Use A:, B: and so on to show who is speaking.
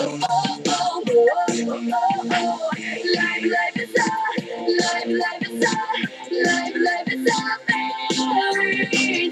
A: Life, life is a, life, life is a,